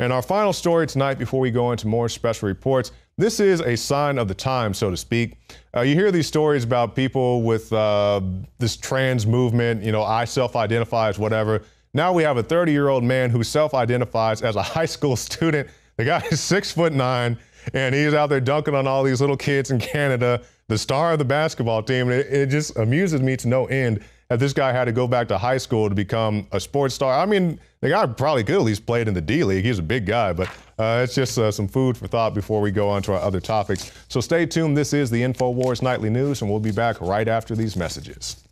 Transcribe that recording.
And our final story tonight, before we go into more special reports, this is a sign of the time, so to speak. Uh, you hear these stories about people with uh, this trans movement, you know, I self identify as whatever. Now we have a 30 year old man who self identifies as a high school student. The guy is six foot nine, and he's out there dunking on all these little kids in Canada, the star of the basketball team. It, it just amuses me to no end that this guy had to go back to high school to become a sports star. I mean, the guy probably could at least played in the D League. He's a big guy, but uh, it's just uh, some food for thought before we go on to our other topics. So stay tuned. This is the InfoWars Nightly News, and we'll be back right after these messages.